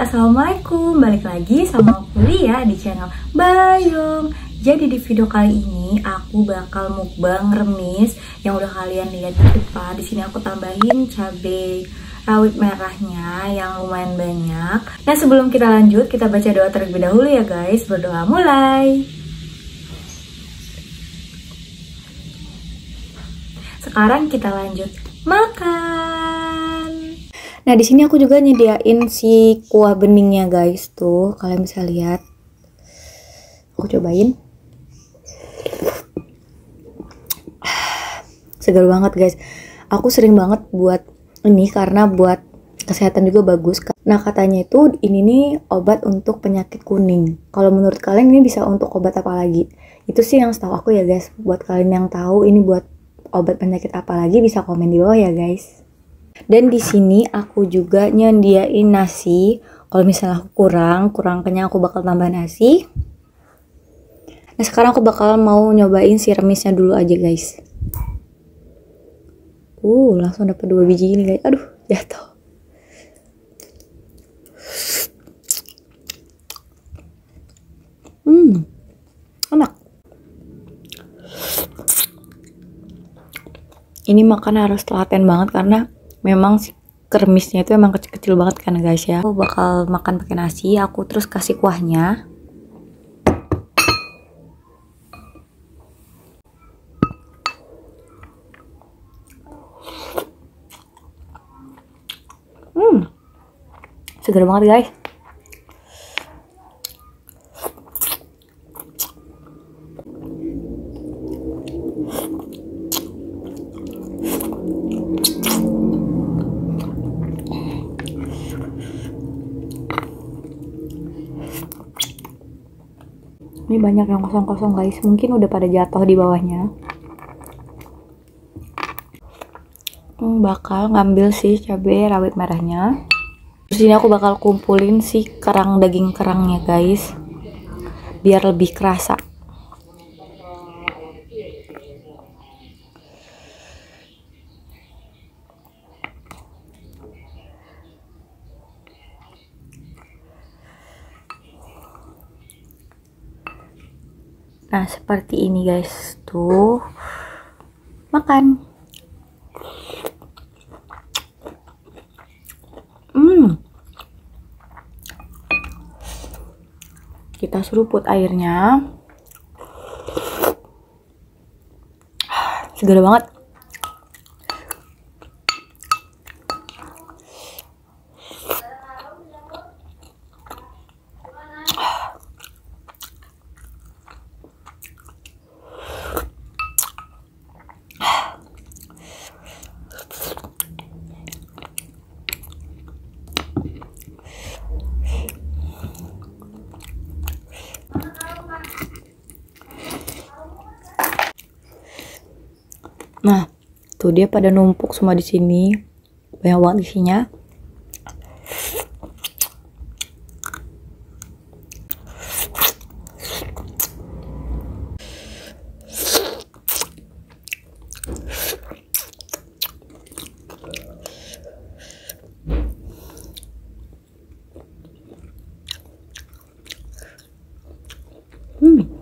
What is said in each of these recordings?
Assalamualaikum. Balik lagi sama aku Lia di channel Bayong Jadi di video kali ini aku bakal mukbang remis Yang udah kalian lihat di depan. Di sini aku tambahin cabai rawit merahnya yang lumayan banyak. Nah sebelum kita lanjut kita baca doa terlebih dahulu ya guys. Berdoa mulai. Sekarang kita lanjut makan Nah, di sini aku juga nyediain si kuah beningnya, guys. Tuh, kalian bisa lihat. Aku cobain. Segar banget, guys. Aku sering banget buat ini karena buat kesehatan juga bagus. Nah, katanya itu ini nih obat untuk penyakit kuning. Kalau menurut kalian ini bisa untuk obat apa lagi? Itu sih yang setahu aku ya, guys. Buat kalian yang tahu ini buat obat penyakit apa lagi bisa komen di bawah ya, guys. Dan di sini aku juga nyediain nasi. Kalau misalnya aku kurang, kurang kenyang aku bakal tambah nasi. Nah sekarang aku bakal mau nyobain si remisnya dulu aja guys. Uh langsung dapat dua biji ini guys. Aduh jatuh. Hmm, enak. Ini makan harus telaten banget karena memang si kermisnya itu emang kecil-kecil banget kan guys ya. Aku bakal makan pakai nasi aku terus kasih kuahnya. Hmm. Segar banget guys ini banyak yang kosong-kosong guys. Mungkin udah pada jatuh di bawahnya. Hmm, bakal ngambil si cabai rawit merahnya. Terus ini aku bakal kumpulin si kerang daging kerangnya guys. Biar lebih kerasa Nah, seperti ini guys. Tuh. Makan. Hmm. Kita seruput airnya. Segar banget. Nah, tuh dia pada numpuk semua di sini. Banyak banget isinya. Hmm.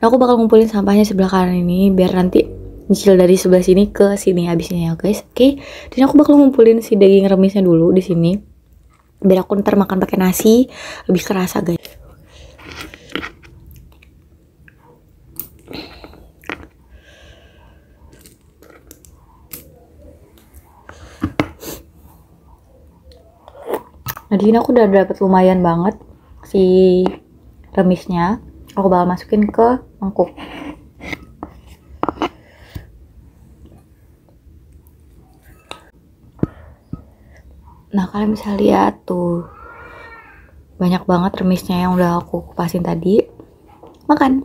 Nah, aku bakal ngumpulin sampahnya sebelah kanan ini biar nanti nyicil dari sebelah sini ke sini habisnya ya guys. Oke. Dan aku bakal ngumpulin si daging remisnya dulu di sini. Biar aku ntar makan pakai nasi lebih kerasa guys. Nah di sini aku udah dapet lumayan banget si remisnya. Aku bakal masukin ke mangkuk nah kalian bisa lihat tuh. Banyak banget remisnya yang udah aku kupasin tadi. Makan.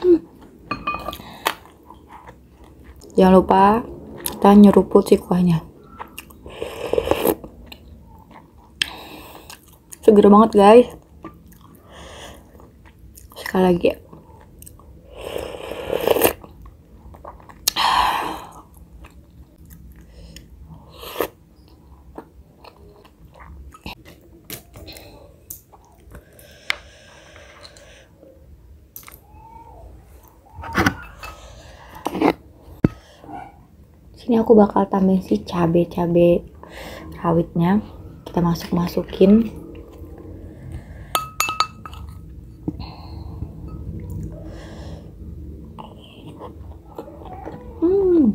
Hmm. jangan lupa kita nyeruput si kuahnya. Seger banget guys. Sekali lagi ya. Sini aku bakal tambahin si cabe-cabe rawitnya. Kita masuk masukin hmm.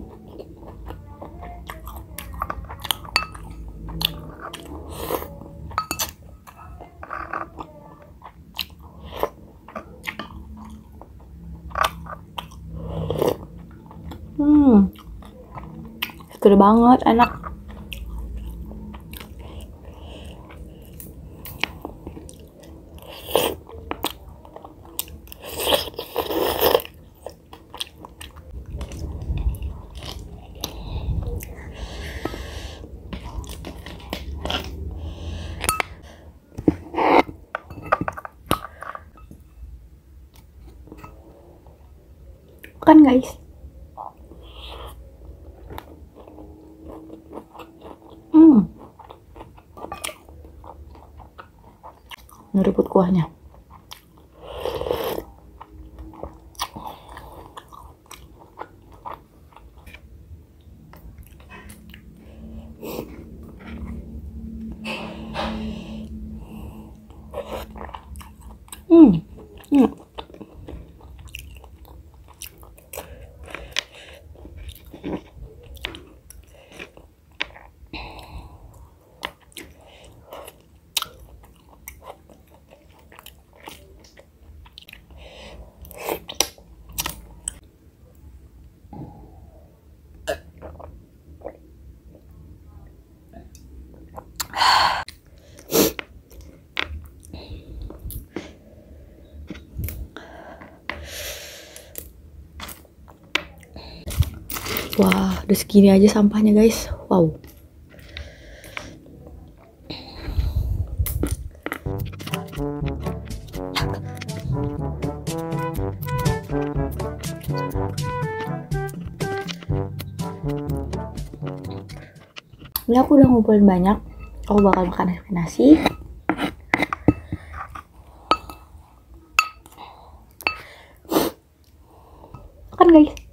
Hmm seger banget enak. Kan guys ngeriput kuahnya hmm, hmm. Wah, udah segini aja sampahnya guys. Wow. Ini aku udah ngumpulin banyak. Aku bakal makan nasi. Makan guys.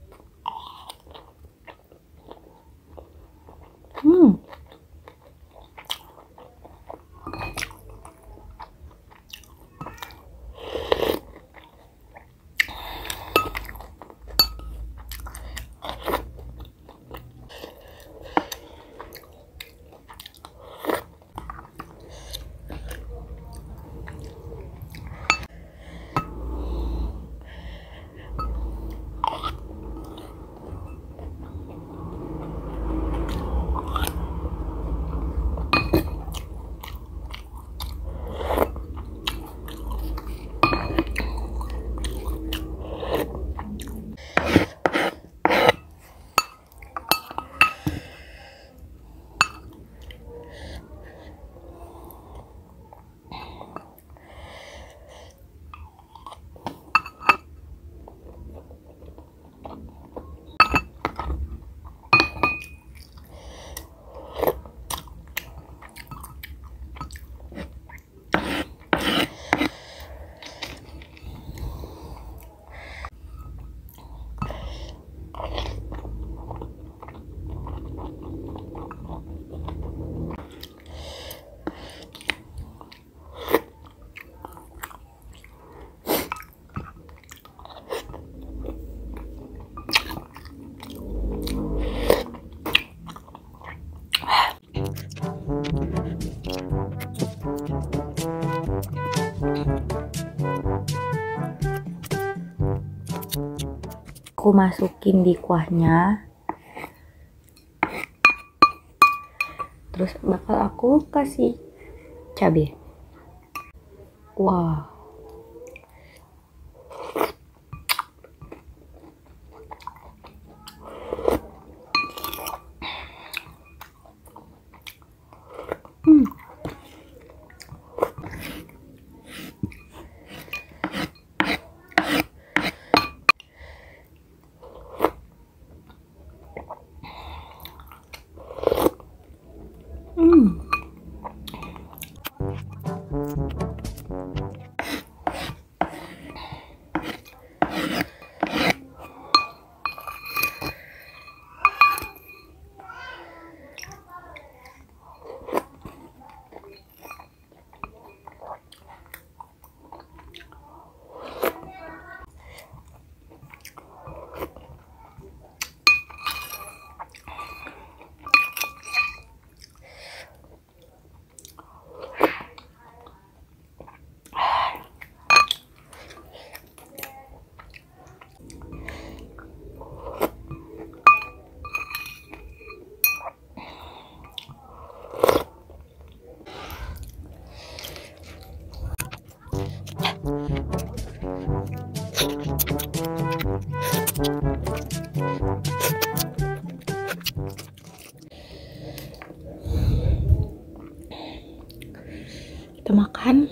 aku masukin di kuahnya terus bakal aku kasih cabai wah wow. Kita makan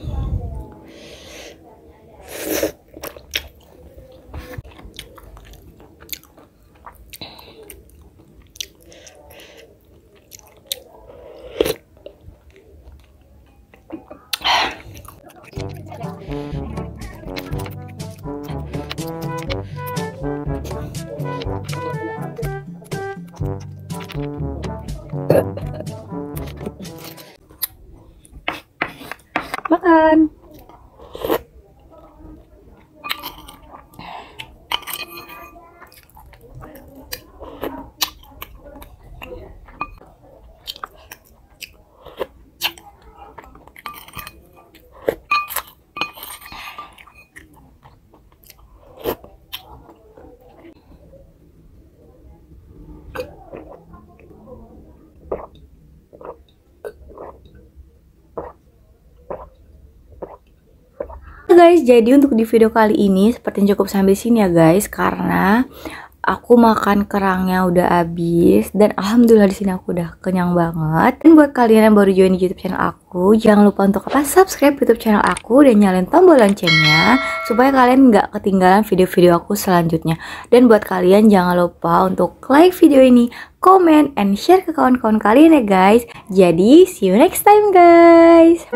guys, jadi untuk di video kali ini seperti cukup sampai sini ya guys karena aku makan kerangnya udah habis dan alhamdulillah di sini aku udah kenyang banget. Dan buat kalian yang baru join di YouTube channel aku, jangan lupa untuk apa subscribe YouTube channel aku dan nyalain tombol loncengnya supaya kalian nggak ketinggalan video-video aku selanjutnya. Dan buat kalian jangan lupa untuk like video ini, comment, and share ke kawan-kawan kalian ya guys. Jadi see you next time guys.